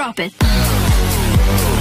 Drop it.